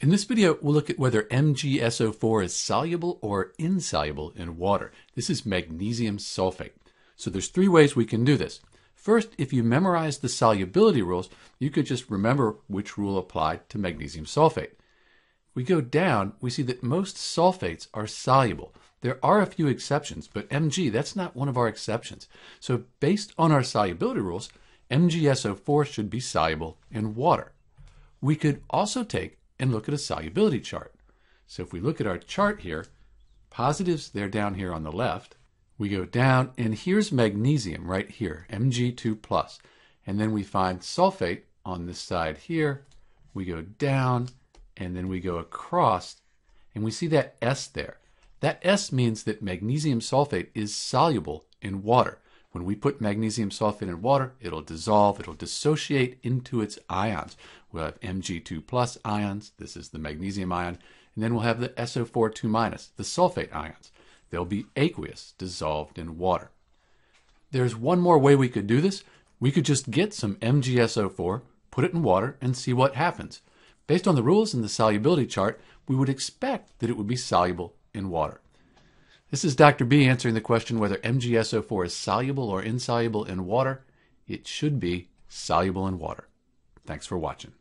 In this video, we'll look at whether MgSO4 is soluble or insoluble in water. This is magnesium sulfate. So there's three ways we can do this. First, if you memorize the solubility rules, you could just remember which rule applied to magnesium sulfate. We go down, we see that most sulfates are soluble. There are a few exceptions, but Mg, that's not one of our exceptions. So based on our solubility rules, MgSO4 should be soluble in water. We could also take and look at a solubility chart. So if we look at our chart here, positives, they're down here on the left. We go down, and here's magnesium right here, Mg2+. And then we find sulfate on this side here. We go down, and then we go across, and we see that S there. That S means that magnesium sulfate is soluble in water. When we put magnesium sulfate in water, it'll dissolve, it'll dissociate into its ions. We'll have Mg2 plus ions, this is the magnesium ion, and then we'll have the SO4 2 minus, the sulfate ions. They'll be aqueous, dissolved in water. There's one more way we could do this. We could just get some MgSO4, put it in water, and see what happens. Based on the rules in the solubility chart, we would expect that it would be soluble in water. This is Dr. B answering the question whether MgSO4 is soluble or insoluble in water. It should be soluble in water. Thanks for watching.